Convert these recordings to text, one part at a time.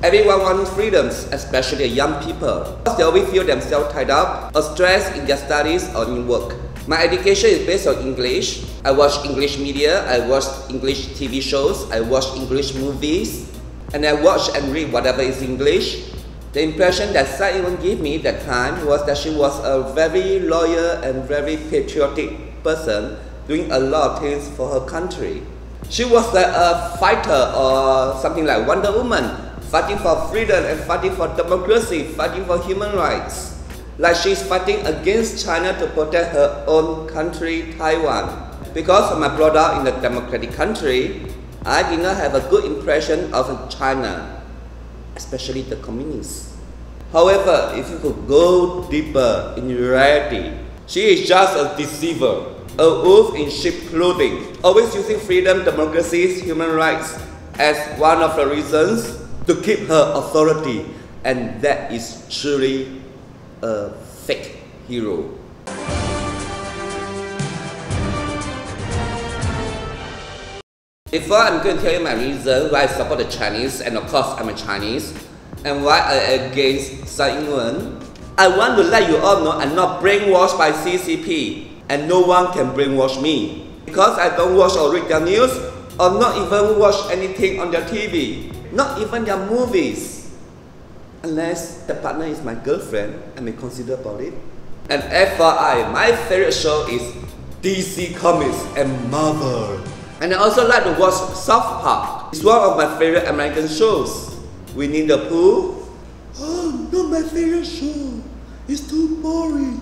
Everyone wants freedoms, especially young people. They always feel themselves tied up or stressed in their studies or in work. My education is based on English. I watch English media, I watch English TV shows, I watch English movies, and I watch and read whatever is English. The impression that Tsai Ing-wen gave me that time was that she was a very loyal and very patriotic person doing a lot of things for her country. She was like a fighter or something like Wonder Woman, fighting for freedom and fighting for democracy, fighting for human rights. Like she's fighting against China to protect her own country, Taiwan. Because I'm brought up in a democratic country, I did not have a good impression of China, especially the communists. However, if you could go deeper in reality, she is just a deceiver, a wolf in sheep clothing, always using freedom, democracy, human rights as one of the reasons to keep her authority, and that is truly a fake hero. Before I'm going to tell you my reason why I support the Chinese, and of course I'm a Chinese, and why I against Tsai Ing-wen, I want to let you all know I'm not brainwashed by CCP, and no one can brainwash me. Because I don't watch or read their news, or not even watch anything on their TV, not even their movies. Unless the partner is my girlfriend, I may consider about it. And FYI, my favorite show is DC Comics and Marvel. And I also like to watch South Park. It's one of my favorite American shows. Winnie the Pooh. Oh, not my favorite show. It's too boring.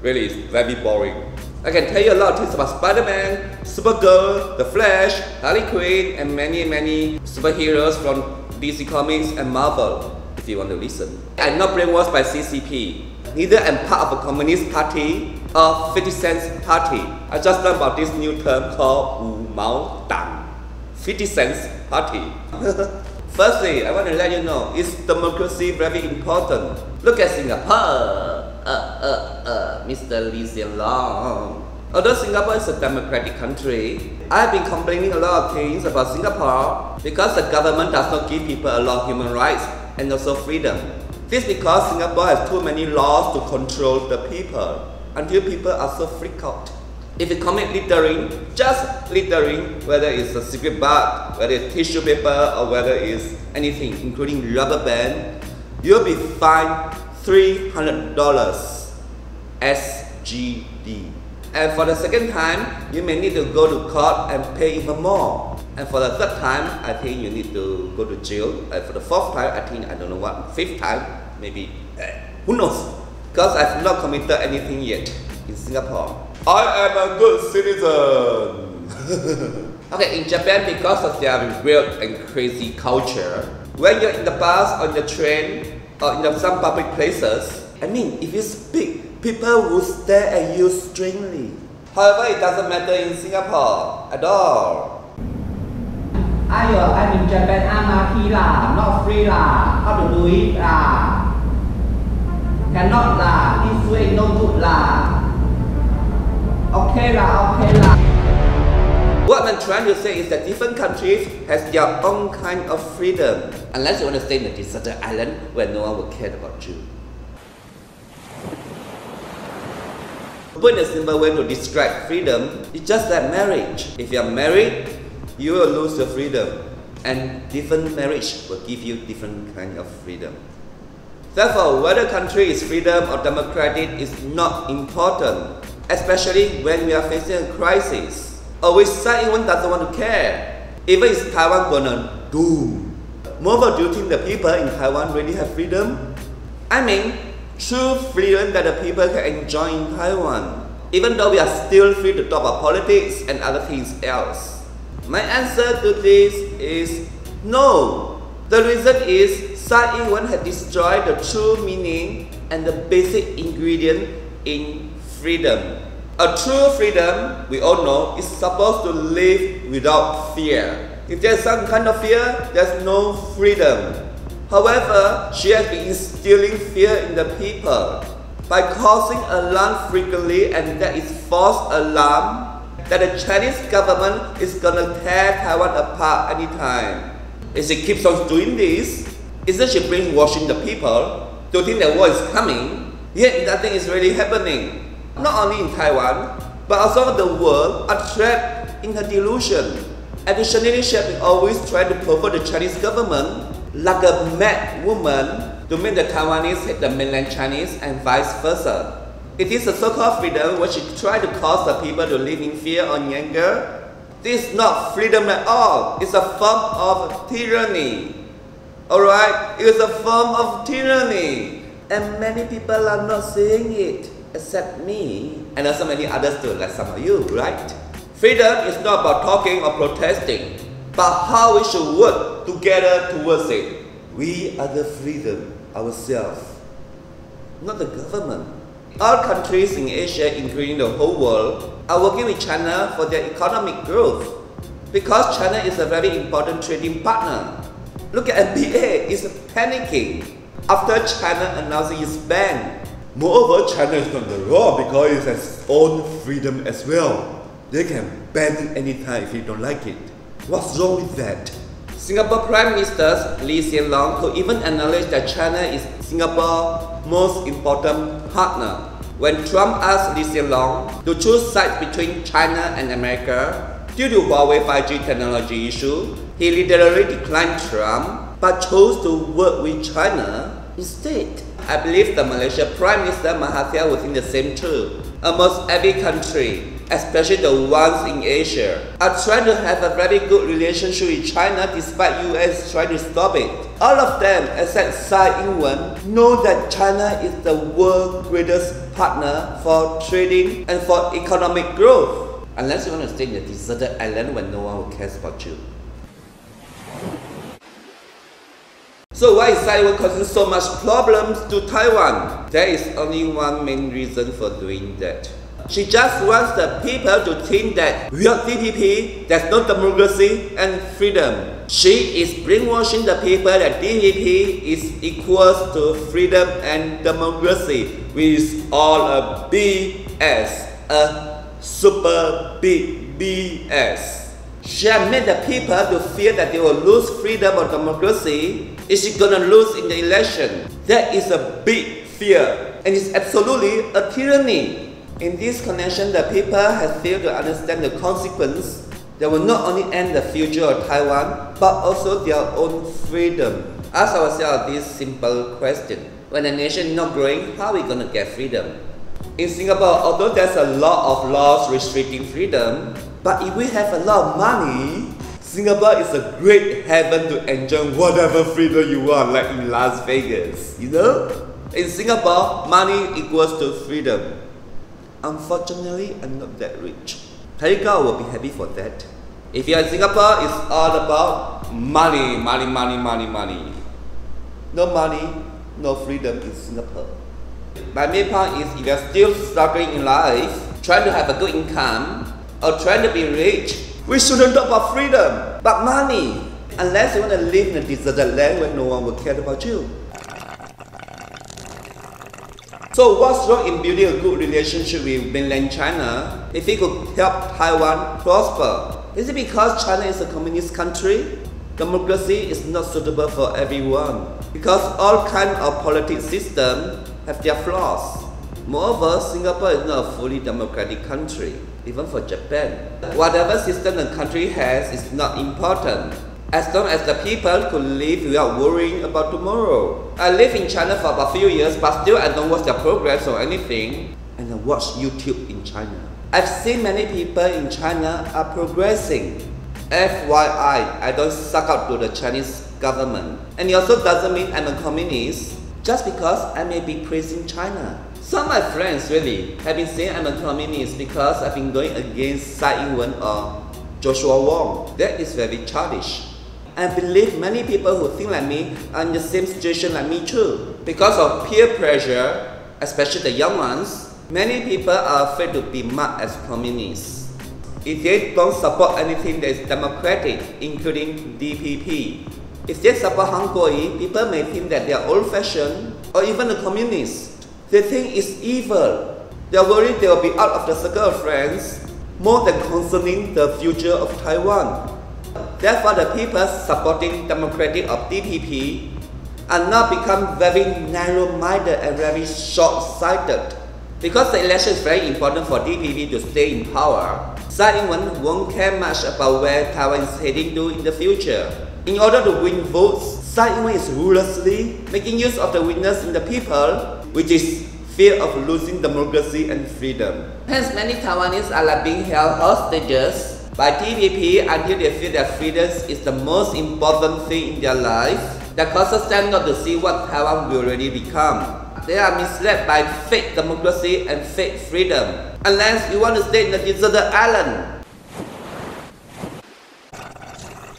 Really, it's very boring. I can tell you a lot of things about Spider-Man, Supergirl, The Flash, Harley Quinn, and many, many superheroes from DC Comics and Marvel, if you want to listen. I'm not brainwashed by CCP. Neither am part of a communist party or 50 cents party. I just learned about this new term called Wu Mao Dang. 50 cents party. Firstly, I want to let you know, is democracy very important? Look at Singapore. Uh, uh, uh, Mr. Lee Hsien Loong. Although Singapore is a democratic country, I've been complaining a lot of things about Singapore because the government does not give people a lot of human rights and also freedom. This because Singapore has too many laws to control the people until people are so freaked out. If you commit littering, just littering, whether it's a cigarette butt, whether it's tissue paper, or whether it's anything, including rubber band, you'll be fined $300 SGD. And for the second time, you may need to go to court and pay even more. And for the third time, I think you need to go to jail. And for the fourth time, I think, I don't know what, fifth time, maybe, uh, who knows? Because I've not committed anything yet in Singapore. I am a good citizen. okay, in Japan, because of their weird and crazy culture, when you're in the bus, on the train, or in some public places, I mean, if you speak, people will stare at you strangely. However, it doesn't matter in Singapore at all. I'm in Japan, I'm happy lah, not free lah. How to do it lah? Cannot lah, this way no good lah. What I'm trying to say is that different countries has their own kind of freedom. Unless you want to stay in a deserted island where no one will care about you. Put a simple way to describe freedom, it's just like marriage. If you're married, you will lose your freedom. And different marriage will give you different kind of freedom. Therefore, whether country is freedom or democratic is not important, especially when we are facing a crisis. Always Tsai Ing-wen doesn't want to care. Even is Taiwan gonna doom. Moreover, do you think the people in Taiwan really have freedom? I mean, true freedom that the people can enjoy in Taiwan, even though we are still free to talk about politics and other things else. My answer to this is no. The reason is Tsai Ing-wen had destroyed the true meaning and the basic ingredient in freedom. A true freedom, we all know, is supposed to live without fear. If there's some kind of fear, there's no freedom. However, she has been instilling fear in the people by causing alarm frequently and that is false alarm that the Chinese government is gonna tear Taiwan apart anytime. If she keeps on doing this, Isn't she brainwashing the people to think that war is coming? Yet nothing is really happening. Not only in Taiwan, but also the world are trapped in her delusion. Additionally, she has always tried to provoke the Chinese government like a mad woman to make the Taiwanese hate the mainland Chinese and vice versa. It is a so-called freedom which she tried to cause the people to live in fear or anger. This is not freedom at all. It's a form of tyranny. Alright? It's a form of tyranny. And many people are not seeing it, except me. And also many others too, like some of you, right? Freedom is not about talking or protesting, but how we should work together towards it. We are the freedom ourselves, not the government. All countries in Asia, including the whole world, are working with China for their economic growth because China is a very important trading partner. Look at NBA, it's panicking after China announcing its ban. Moreover, China is not the law because it has its own freedom as well. They can ban it anytime if they don't like it. What's wrong with that? Singapore Prime Minister Lee Hsien Loong could even acknowledge that China is Singapore's most important partner. When Trump asked Lee Hsien Loong to choose sides between China and America due to Huawei 5G technology issue, he literally declined Trump but chose to work with China instead. I believe the Malaysia Prime Minister Mahathir was in the same too. Almost every country especially the ones in Asia, are trying to have a very good relationship with China despite US trying to stop it. All of them, except Tsai Ing-wen, know that China is the world's greatest partner for trading and for economic growth. Unless you want to stay in a deserted island where no one cares about you. So why is Taiwan causing so much problems to Taiwan? There is only one main reason for doing that. She just wants the people to think that without DPP, there's no democracy and freedom. She is brainwashing the people that DPP is equals to freedom and democracy, which is all a BS, a super big BS. She made the people to fear that they will lose freedom or democracy. Is she gonna lose in the election? That is a big fear, and it's absolutely a tyranny. In this connection, the people have failed to understand the consequence that will not only end the future of Taiwan, but also their own freedom. Ask ourselves this simple question. When a nation is not growing, how are we to get freedom? In Singapore, although there's a lot of laws restricting freedom, but if we have a lot of money, Singapore is a great heaven to enjoy whatever freedom you want, like in Las Vegas, you know? In Singapore, money equals to freedom. Unfortunately, I'm not that rich. Tarika will be happy for that. If you're in Singapore, it's all about money, money, money, money, money. No money, no freedom in Singapore. My main point is if you're still struggling in life, trying to have a good income, or trying to be rich, we shouldn't talk about freedom, but money. Unless you want to live in a deserted land where no one will care about you. So what's wrong in building a good relationship with mainland China if it could help Taiwan prosper? Is it because China is a communist country? Democracy is not suitable for everyone because all kinds of political systems have their flaws. Moreover, Singapore is not a fully democratic country, even for Japan. Whatever system the country has is not important as long as the people could live without worrying about tomorrow. I live in China for about a few years, but still I don't watch their progress or anything, and I watch YouTube in China. I've seen many people in China are progressing. FYI, I don't suck up to the Chinese government. And it also doesn't mean I'm a communist, just because I may be praising China. Some of my friends really have been saying I'm a communist because I've been going against Tsai Ing-wen or Joshua Wong. That is very childish. I believe many people who think like me are in the same situation like me too. Because of peer pressure, especially the young ones, many people are afraid to be marked as communists. If they don't support anything that is democratic, including DPP, if they support Han Kuo-yu, people may think that they are old-fashioned or even a communist. They think it's evil. They are worried they will be out of the circle of friends more than concerning the future of Taiwan. Therefore, the people supporting democratic of DPP are now become very narrow-minded and very short-sighted. Because the election is very important for DPP to stay in power, Tsai Ing-wen won't care much about where Taiwan is heading to in the future. In order to win votes, Tsai Ing-wen is ruthlessly making use of the weakness in the people, which is fear of losing democracy and freedom. Hence, many Taiwanese are being held hostages by DPP until they feel that freedom is the most important thing in their life that causes them not to see what Taiwan will really become. They are misled by fake democracy and fake freedom. Unless you want to stay in a deserted island.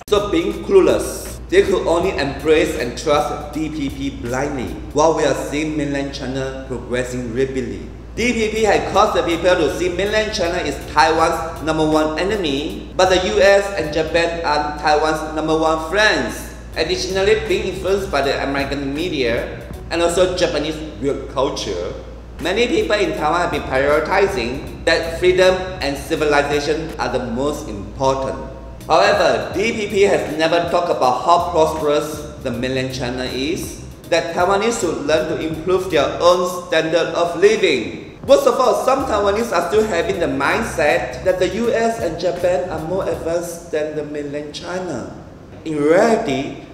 So being clueless, they could only embrace and trust DPP blindly, while we are seeing mainland China progressing rapidly. DPP had caused the people to see mainland China is Taiwan's number one enemy, but the US and Japan are Taiwan's number one friends. Additionally, being influenced by the American media and also Japanese weird culture, many people in Taiwan have been prioritizing that freedom and civilization are the most important. However, DPP has never talked about how prosperous the mainland China is, that Taiwanese should learn to improve their own standard of living. Worst of all, some Taiwanese are still having the mindset that the US and Japan are more advanced than the mainland China. In reality,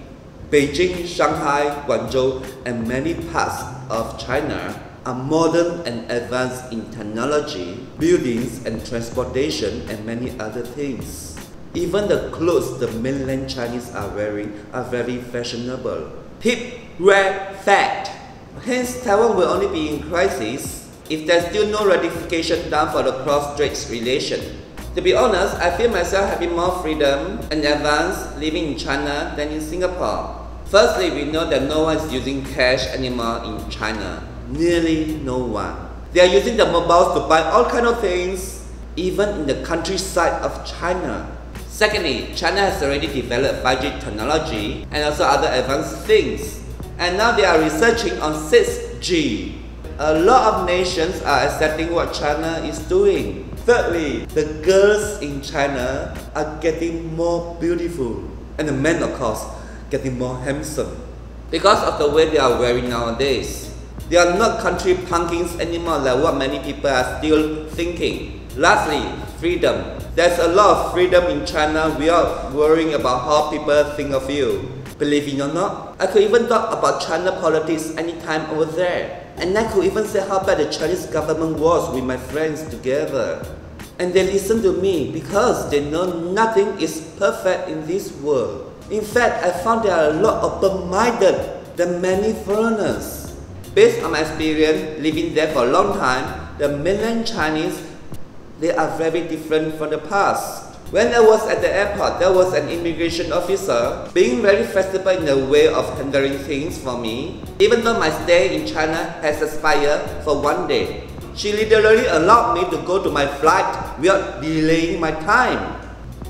Beijing, Shanghai, Guangzhou, and many parts of China are modern and advanced in technology, buildings and transportation, and many other things. Even the clothes the mainland Chinese are wearing are very fashionable. Hip, rare, fat. Hence, Taiwan will only be in crisis if there's still no ratification done for the cross-strait relation. To be honest, I feel myself having more freedom and advance living in China than in Singapore. Firstly, we know that no one is using cash anymore in China. Nearly no one. They are using the mobiles to buy all kind of things, even in the countryside of China. Secondly, China has already developed 5G technology and also other advanced things. And now they are researching on 6G. A lot of nations are accepting what China is doing. Thirdly, the girls in China are getting more beautiful. And the men, of course, getting more handsome. Because of the way they are wearing nowadays. They are not country punkings anymore like what many people are still thinking. Lastly, freedom. There's a lot of freedom in China without worrying about how people think of you. Believe it or not, I could even talk about China politics anytime over there. And I could even say how bad the Chinese government was with my friends together. And they listen to me because they know nothing is perfect in this world. In fact, I found there are a lot open-minded than many foreigners. Based on my experience living there for a long time, the mainland Chinese, they are very different from the past. When I was at the airport, there was an immigration officer being very flexible in the way of handling things for me. Even though my stay in China has expired for one day, she literally allowed me to go to my flight without delaying my time.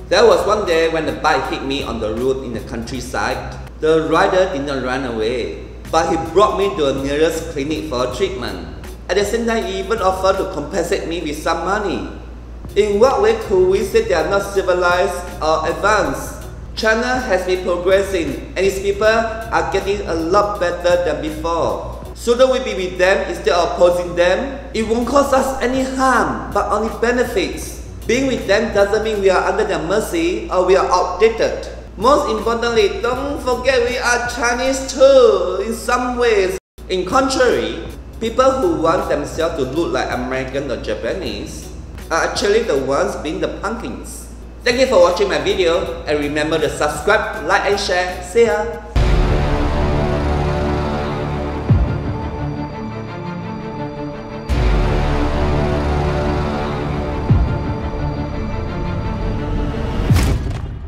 There was one day when the bike hit me on the road in the countryside. The rider did not run away, but he brought me to the nearest clinic for treatment. At the same time, he even offered to compensate me with some money. In what way could we say they are not civilized or advanced? China has been progressing and its people are getting a lot better than before. Shouldn't we be with them instead of opposing them? It won't cause us any harm, but only benefits. Being with them doesn't mean we are under their mercy or we are outdated. Most importantly, don't forget we are Chinese too, in some ways. In contrary, people who want themselves to look like American or Japanese are actually the ones being the punkins. Thank you for watching my video and remember to subscribe, like and share. See ya!